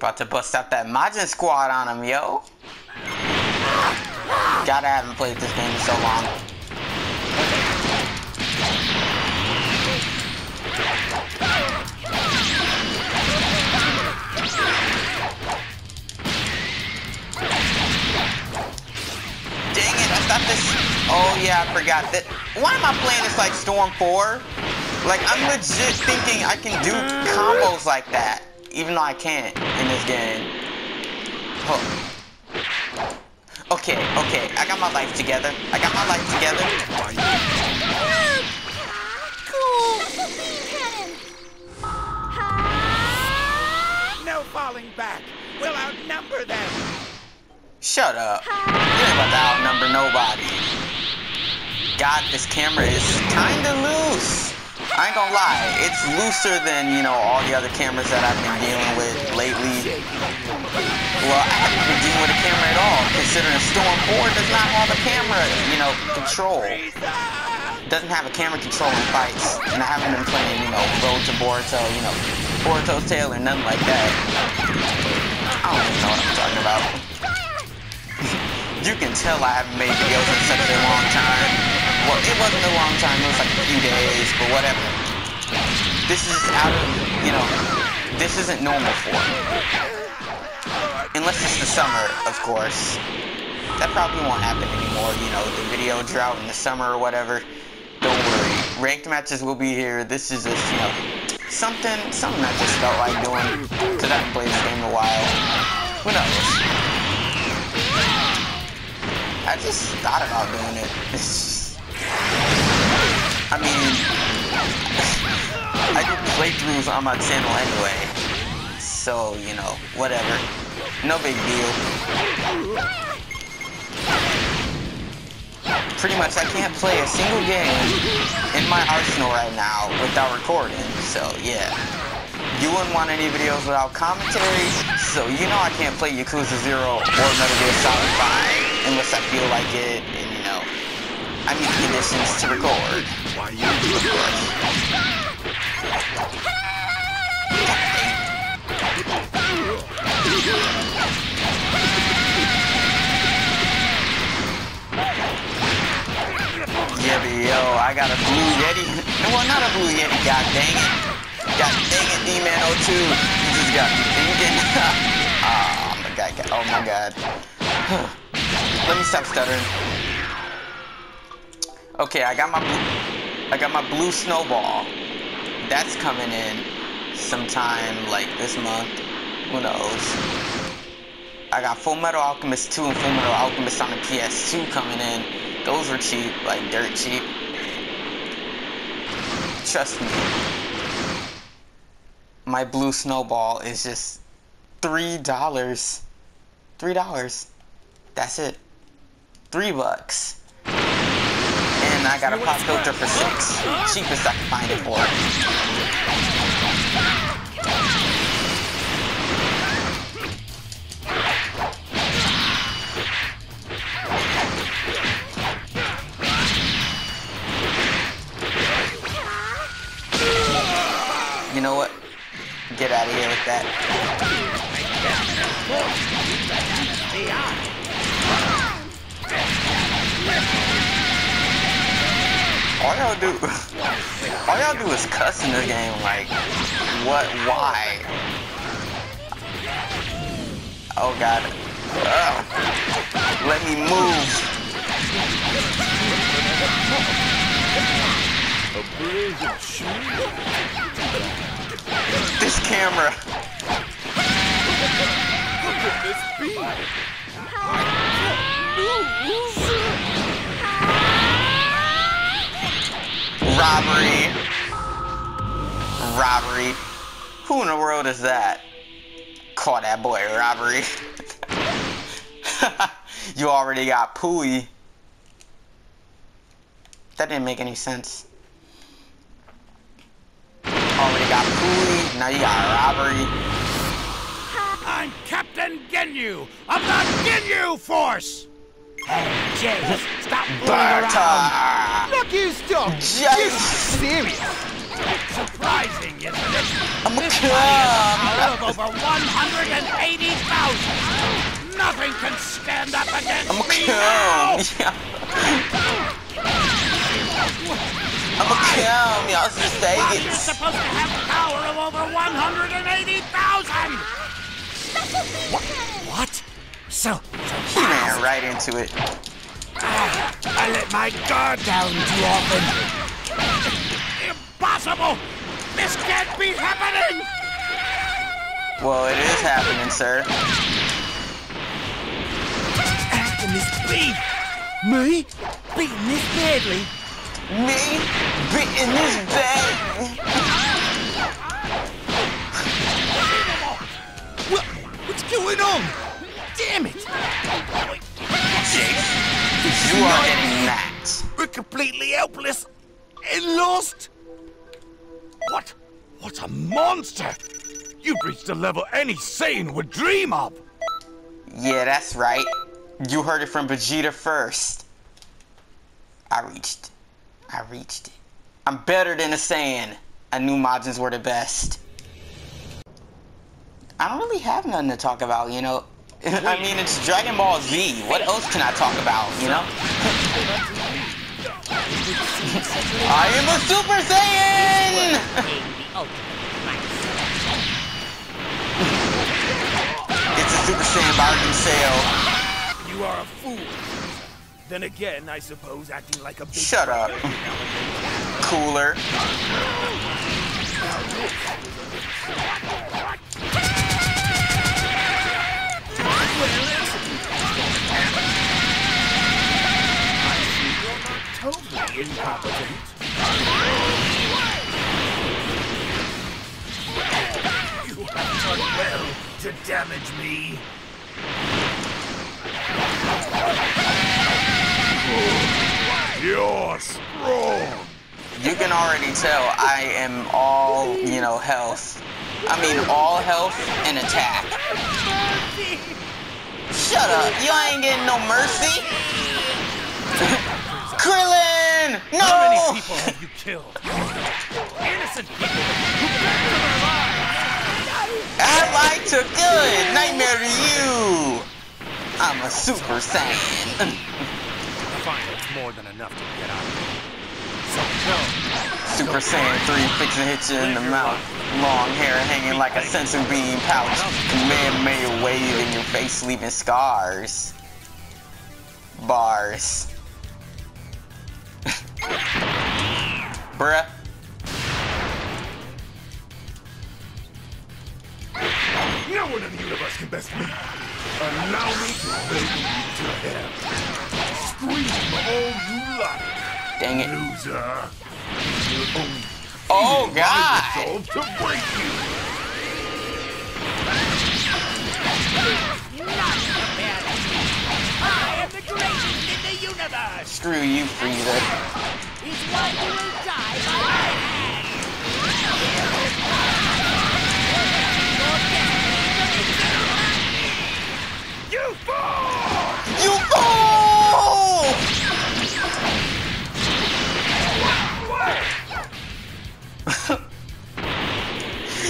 About to bust out that Majin squad on him, yo. God, I haven't played this game in so long. Dang it, I thought this... Oh yeah, I forgot that... Why am I playing this like Storm 4? Like, I'm legit thinking I can do combos like that. Even though I can't in this game. Oh. Okay, okay, I got my life together. I got my life together. Cool. No falling back. We'll outnumber them. Shut up. You ain't about to outnumber nobody. God, this camera is kinda loose. I ain't gonna lie, it's looser than, you know, all the other cameras that I've been dealing with lately. Well, I haven't been dealing with a camera at all, considering Storm 4 does not have a camera, you know, control. Doesn't have a camera control in fights. And I haven't been playing, you know, Road to Boruto, you know, Boruto's Tale or nothing like that. I don't even know what I'm talking about. you can tell I haven't made videos in such a long time. Well, it wasn't a long time, it was like a few days, but whatever. This is out of, you know, this isn't normal for. Unless it's the summer, of course. That probably won't happen anymore, you know, the video drought in the summer or whatever. Don't worry. Ranked matches will be here. This is just, you know, something, something I just felt like doing. Because I haven't played this game in a while. Who knows? I just thought about doing it. I mean, I do playthroughs on my channel anyway. So, you know, whatever. No big deal. Pretty much I can't play a single game in my arsenal right now without recording. So, yeah. You wouldn't want any videos without commentary, so you know I can't play Yakuza 0 or Metal Gear Solid 5 unless I feel like it, and you know, I need conditions to record. Yo, I got a blue Yeti. Well, not a blue Yeti, god dang it. God dang it, D-Man 02. You just got me thinking. Ah, oh my god, oh my god. Let me stop stuttering. Okay, I got my blue, I got my blue snowball. That's coming in sometime like this month. Who knows? I got Full Metal Alchemist 2 and Full Metal Alchemist on the PS2 coming in. Those were cheap, like dirt cheap. Trust me. My blue snowball is just three dollars. Three dollars. That's it. Three bucks. And I got a pop filter for six. Cheapest I can find it for. You know what? Get out of here with that. All y'all do, all y'all do is cuss in this game. Like, what? Why? Oh God. Ugh. Let me move. This camera. How could this be? Robbery. Robbery. Who in the world is that? Call that boy robbery. you already got Pooey. That didn't make any sense. Already got Pooey, now you got robbery. I'm Captain Ginyu of the Ginyu Force! Hey, Jay, stop fooling around! Look, you stop. Jeice! Serious. Surprising, isn't it? I'ma power of over 180,000. Nothing can stand up against I'm a me now. Yeah. I'm a come. Y'all just Why are you Vegas. supposed to have power of over 180,000? Special beam cannon! What? So, He ran right into it. I let my guard down too often. Impossible! This can't be happening! Well, it is happening, sir. Can this be? Me? Beating this badly? Me beating this bad. What? What's going on? Damn it! Jake, you are getting that. We're completely helpless and lost. What? What a monster! You've reached a level any sane would dream of. Yeah, that's right. You heard it from Vegeta first. I reached. I reached it. I'm better than a Saiyan. I knew Majins were the best. I don't really have nothing to talk about, you know. I mean, it's Dragon Ball Z. What else can I talk about, you know? I am a Super Saiyan! it's a Super Saiyan bargain sale. You are a fool. Then again, I suppose acting like a big Shut up. Cooler. Totally incompetent. You have done well to damage me. You're strong. You can already tell I am all, you know, health. I mean, all health and attack. Shut up. You ain't getting no mercy. Krillin! No! How many people have you killed? Innocent people who back to their lives. I like to good. Nightmare to you. I'm a Super Saiyan. Fine, it's more than enough to get out. So go. Super Saiyan 3 fixing hit you in the mouth. Long hair hanging like a sensor beam pouch. Man made a wave in your face, leaving scars. Bars. Bruh. No one in the universe can best me. Allow me to bring you to hell. Scream all you like, Dang it. loser. Oh, God. to break you. I am the greatest in the universe. Screw you, Frieza. Is one who will die by my hand! You fall! You fool!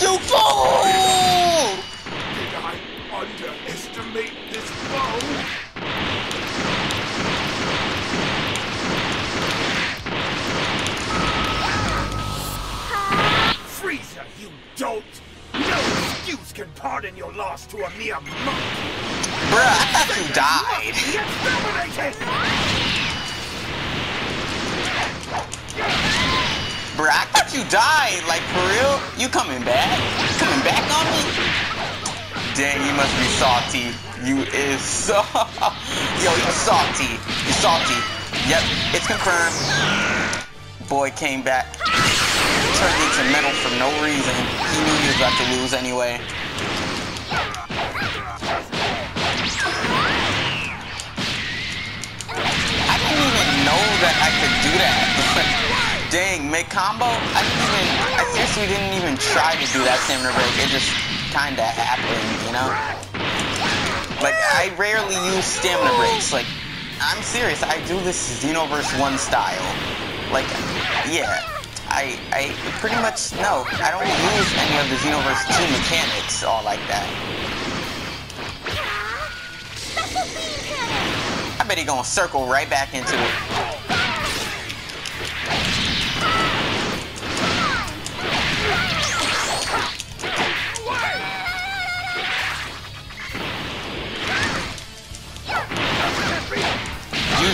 you fool! coming back? Coming back on me? Dang, you must be salty. You is so... Yo, you salty. You salty. Yep, it's confirmed. Boy came back. Turned into metal for no reason. He knew he was about to lose anyway. I didn't even know that I could do that. Dang, make combo? I didn't even, I seriously didn't even try to do that stamina break. It just kinda happened, you know? Like, I rarely use stamina breaks. Like, I'm serious, I do this Xenoverse 1 style. Like, yeah. I, I pretty much, no, I don't use any of the Xenoverse 2 mechanics all like that. I bet he gonna circle right back into it.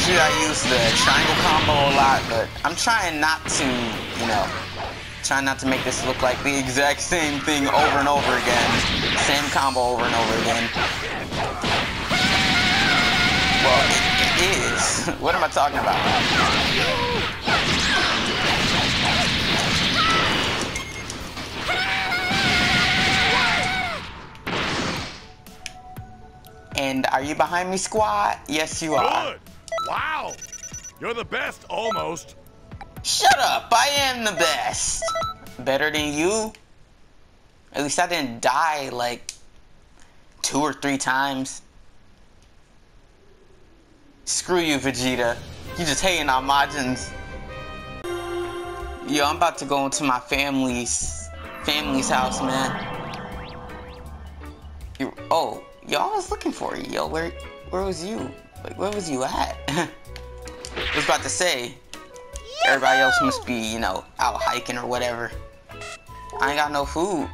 Usually I use the triangle combo a lot, but I'm trying not to, you know, trying not to make this look like the exact same thing over and over again. Same combo over and over again. Well, it, it is. What am I talking about? And are you behind me, squad? Yes, you are. Wow. You're the best, almost. Shut up! I am the best! Better than you? At least I didn't die like two or three times. Screw you, Vegeta. You just hating on Majins. Yo, I'm about to go into my family's family's house, man. You, oh, y'all was looking for you. Yo, where where was you? Like, where was you at? I was about to say, Everybody else must be, you know, out hiking or whatever. I ain't got no food.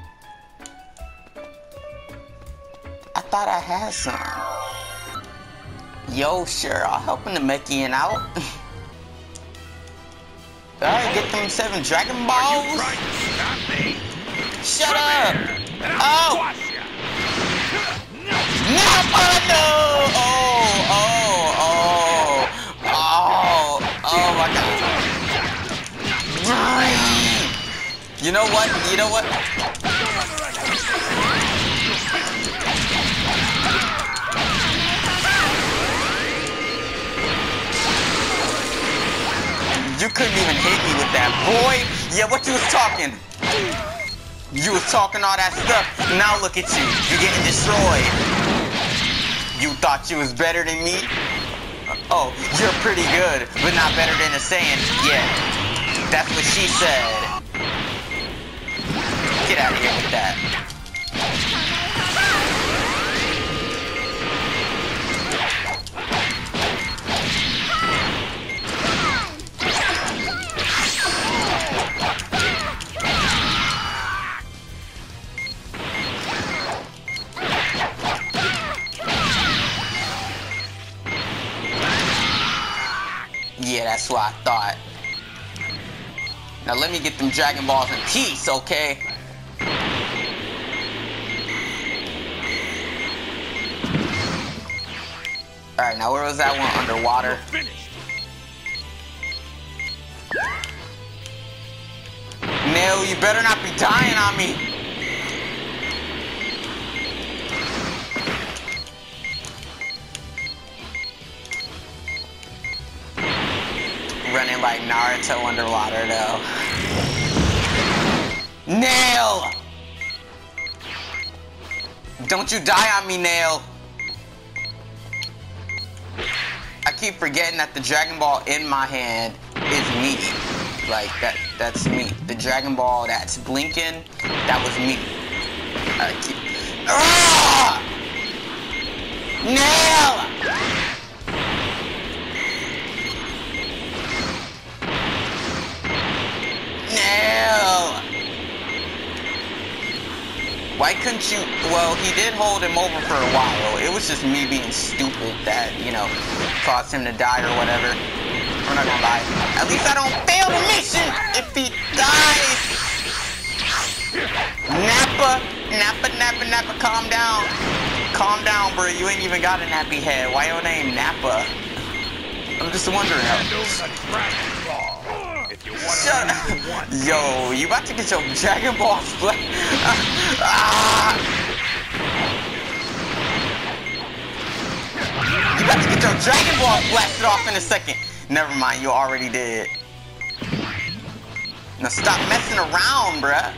I thought I had some. Yo, sure, I'll help in the Namekian out. Alright, get them seven Dragon Balls. Oh. tried to stop me. Shut Come up! here, and I'll Oh! squash ya. Nappa, no! Oh, You know what? You know what? You couldn't even hit me with that, boy. Yeah, what you was talking? You was talking all that stuff. Now look at you. You're getting destroyed. You thought you was better than me? Oh, you're pretty good, but not better than the Saiyan. Yeah, that's what she said. Get out of here with that. Yeah, that's what I thought. Now let me get them Dragon Balls in peace, okay? Alright, now where was that one? Underwater. Nail, you better not be dying on me. Running like Naruto underwater though. Nail! Don't you die on me, Nail! Keep forgetting that the Dragon Ball in my hand is me. Like that that's me. The Dragon Ball that's blinking, that was me. I keep ah! Nail! Why couldn't you? Well, he did hold him over for a while. It was just me being stupid that, you know, caused him to die or whatever. I'm not gonna lie. At least I don't fail the mission if he dies. Nappa, Nappa, Nappa, Nappa, calm down. Calm down, bro. You ain't even got a nappy head. Why your name Nappa? I'm just wondering. Shut up. Yo, you about to get your Dragon Ball split. ah! You about to get your Dragon Ball blasted off in a second. Never mind, you already did. Now stop messing around, bruh.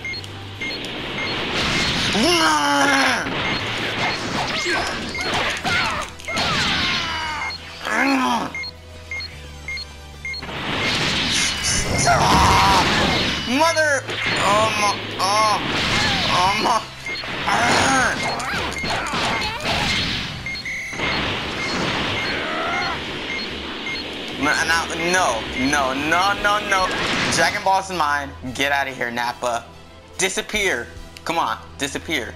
No, no, no, no. Dragon Ball's mine. Get out of here, Nappa. Disappear. Come on, disappear.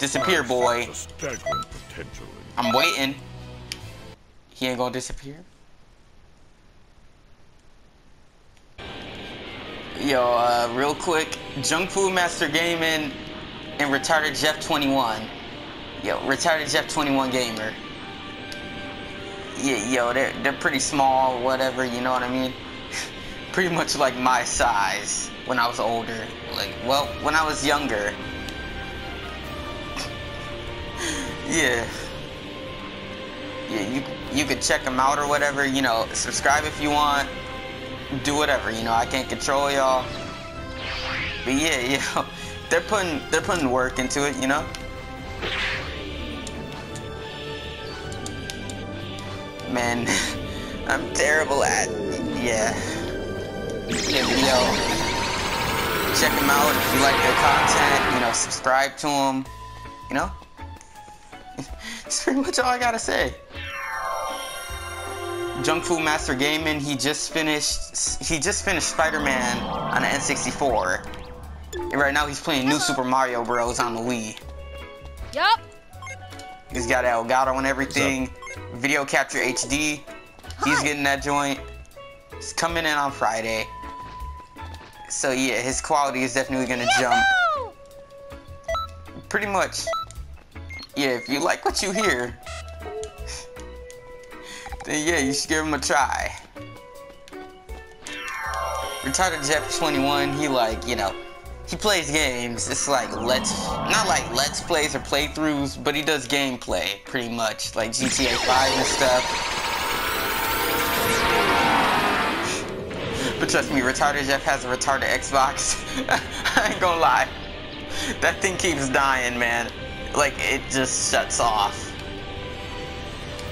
Disappear, boy. That's a staggering potential. I'm waiting. He ain't gonna disappear. Yo, uh, real quick, Junk Food Master Gaming and Retarded Jeff 21. Yo, Retarded Jeff 21 Gamer. Yeah, yo, they're, they're pretty small, whatever, you know what I mean? pretty much like my size when I was older. Like, well, when I was younger. yeah. Yeah, you, you could check them out or whatever, you know, subscribe if you want do whatever. You know, I can't control y'all. But yeah, know, they're putting they're putting work into it. You know. Man, I'm terrible at yeah. Yeah, video. Check them out if you like their content. You know, subscribe to them. You know. That's pretty much all I gotta say. Junk Food Master Gaming, he just finished he just finished Spider-Man on the N64. And right now he's playing New Super Mario Bros. on the Wii. Yup. He's got Elgato and everything. Video Capture HD. He's Hi. getting that joint. He's coming in on Friday. So yeah, his quality is definitely gonna jump. Pretty much. Yeah, if you like what you hear, then yeah, you should give him a try. Retarded Jeff 21, he like, you know, he plays games. It's like let's, not like let's plays or playthroughs, but he does gameplay pretty much, like GTA 5 and stuff. But trust me, Retarded Jeff has a retarded Xbox. I ain't gonna lie. That thing keeps dying, man. Like, it just shuts off.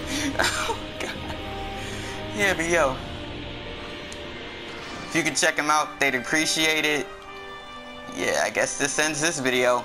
oh, God. Yeah, but yo. If you could check them out, they'd appreciate it. Yeah, I guess this ends this video.